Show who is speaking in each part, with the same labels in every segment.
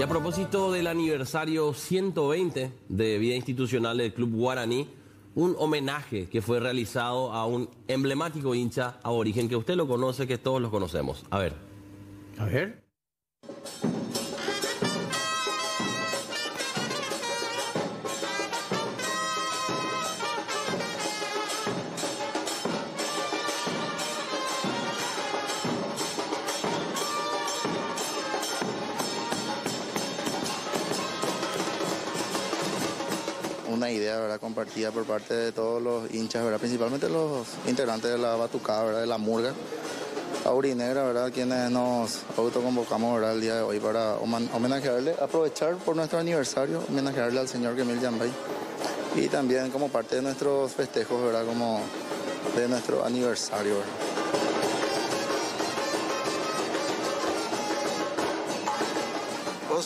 Speaker 1: Y a propósito del aniversario 120 de vida institucional del Club Guaraní, un homenaje que fue realizado a un emblemático hincha aborigen que usted lo conoce, que todos lo conocemos. A ver.
Speaker 2: A ver.
Speaker 3: Compartida por parte de todos los hinchas, ¿verdad? principalmente los integrantes de la Batucada, ¿verdad? de la Murga, Aurinegra, ¿verdad? quienes nos autoconvocamos ¿verdad? el día de hoy para homenajearle, aprovechar por nuestro aniversario, homenajearle al señor Kemil Yambay y también como parte de nuestros festejos, ¿verdad? como de nuestro aniversario.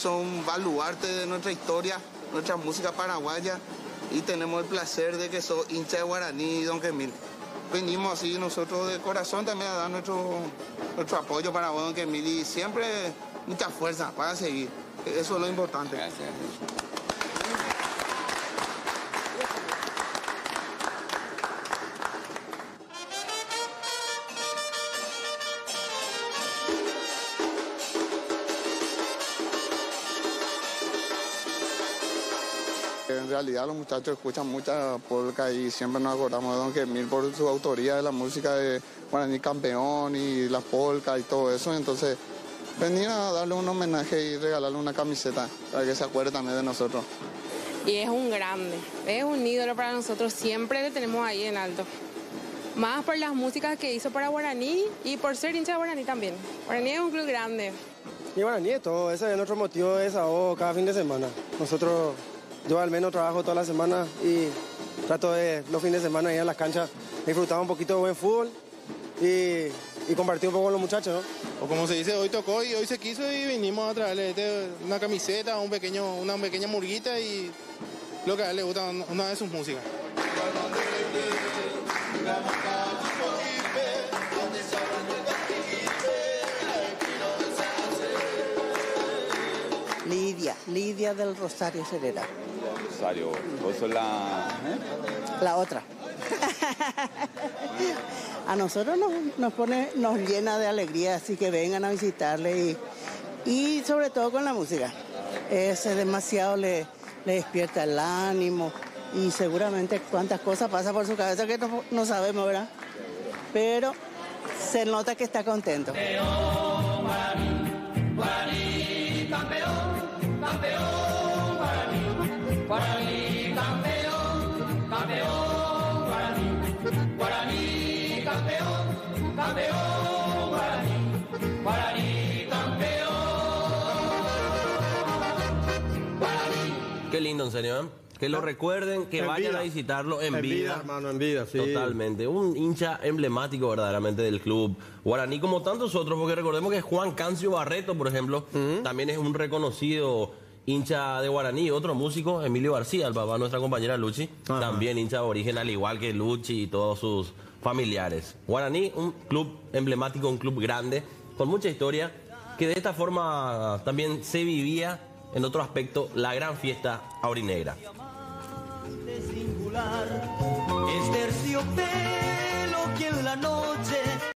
Speaker 4: un baluarte de nuestra historia, nuestra música paraguaya y tenemos el placer de que sos hincha de Guaraní Don Quemil. Venimos así nosotros de corazón también a dar nuestro, nuestro apoyo para Don Quemil y siempre mucha fuerza para seguir. Eso es lo importante. En realidad los muchachos escuchan mucha polka y siempre nos acordamos de Don Quemil por su autoría de la música de Guaraní Campeón y la polka y todo eso. Entonces, venir a darle un homenaje y regalarle una camiseta para que se acuerde también de nosotros.
Speaker 5: Y es un grande, es un ídolo para nosotros, siempre le tenemos ahí en alto. Más por las músicas que hizo para Guaraní y por ser hincha de Guaraní también. Guaraní es un club grande.
Speaker 6: Y Guaraní es todo, ese es nuestro motivo de desahogo cada fin de semana. Nosotros, yo al menos trabajo toda la semana y trato de los fines de semana ir a las canchas, disfrutar un poquito de buen fútbol y, compartir un poco con los muchachos.
Speaker 7: O como se dice, hoy tocó y hoy se quiso y vinimos a traerle este, una camiseta, un pequeño, una pequeña murguita y lo que a él le gusta, una de sus músicas.
Speaker 8: Lidia, Lidia del Rosario Cerera,
Speaker 9: Rosario, vos sos la... ¿eh?
Speaker 8: la otra. A nosotros nos, nos pone, nos llena de alegría, así que vengan a visitarle y, y sobre todo con la música. Ese demasiado le, le despierta el ánimo y seguramente cuántas cosas pasan por su cabeza que no, no sabemos, ¿verdad? Pero se nota que está contento.
Speaker 1: Qué lindo, en serio, ¿eh? Que lo recuerden, que
Speaker 6: En
Speaker 1: vayan
Speaker 6: vida.
Speaker 1: a visitarlo en,
Speaker 6: En vida, hermano, en vida, sí.
Speaker 1: Totalmente. Un hincha emblemático verdaderamente del club Guaraní, como tantos otros, porque recordemos que Juan Cancio Barreto, por ejemplo, también es un reconocido hincha de Guaraní. Otro músico, Emilio García, el papá de nuestra compañera Luchi,
Speaker 6: Ajá.
Speaker 1: también hincha de origen, al igual que Luchi y todos sus familiares. Guaraní, un club emblemático, un club grande, con mucha historia, que de esta forma también se vivía en otro aspecto la gran fiesta aurinegra.
Speaker 10: Es terciopelo que en la noche